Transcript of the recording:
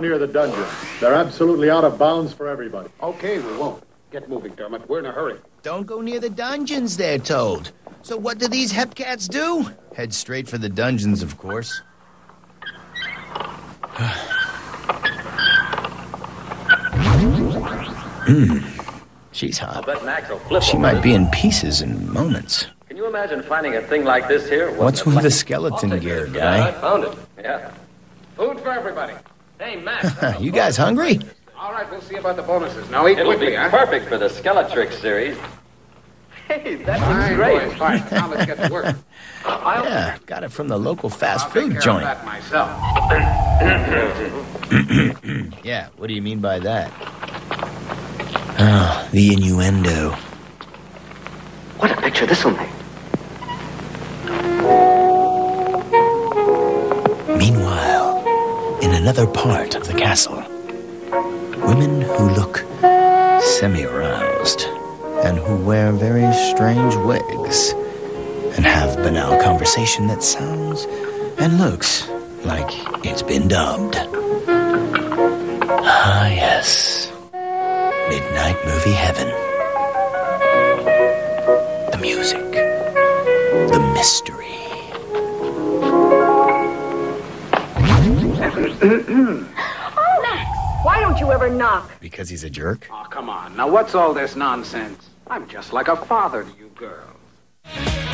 dungeons. They're absolutely out of bounds for everybody. Okay, we won't. Get moving, Dermot. We're in a hurry. Don't go near the dungeons, they're told. So what do these hepcats do? Head straight for the dungeons, of course. Hmm. She's I hot. bet Max will flip She might be in pieces in moments. Can you imagine finding a thing like this here? What's with the skeleton gear, guy? Yeah, I found it. Yeah. Food for everybody. Hey, Max. You guys hungry? All right, we'll see about the bonuses. Now eat It'll quickly, be huh? perfect for the Skeletrix series. Hey, that looks Fine, great. boys, fine. Now let's get to work. I'll Yeah, got it from the local fast I'll take food care joint. of that myself. Yeah, what do you mean by that? Oh, the innuendo. What a picture this'll make. Another part of the castle, women who look semi aroused and who wear very strange wigs and have banal conversation that sounds and looks like it's been dubbed. Ah, yes. Midnight movie heaven. The music. The mystery. Oh, Max, why don't you ever knock? Because he's a jerk? Oh, come on. Now, what's all this nonsense? I'm just like a father to you girls.